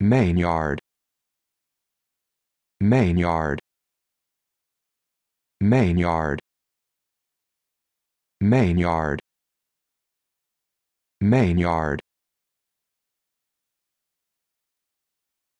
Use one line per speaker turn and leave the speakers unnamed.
main yard main yard main yard main yard main yard